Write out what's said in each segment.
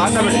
mana Yeah.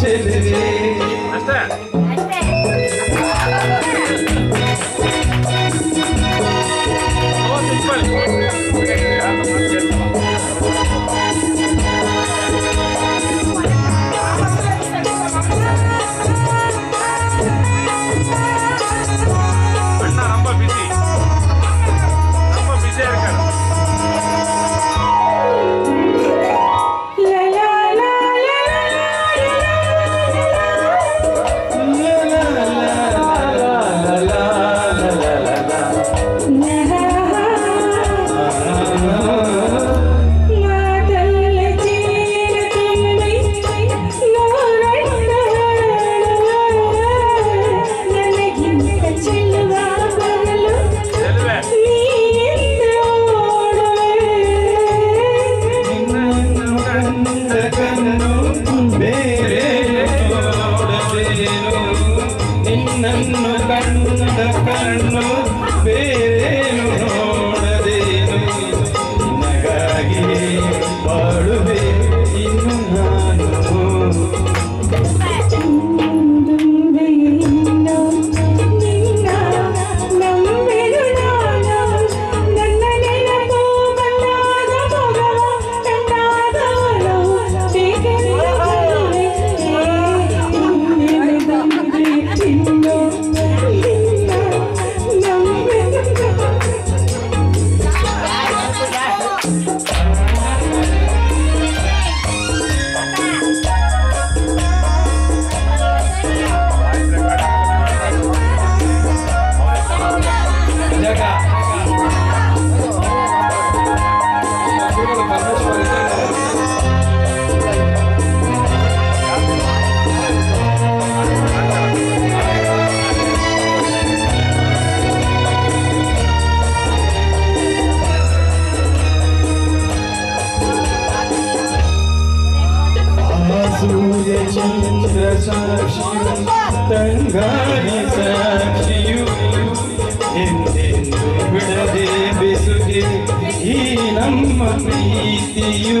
ছেলে Thank you. चंद्र साक्षी तंगारी साक्षी ಹಿಂದೆಂದು ಬಿಡದೆ ಬೆಸುಗೆ ಈ ನಮ್ಮ ಪ್ರೀತಿಯು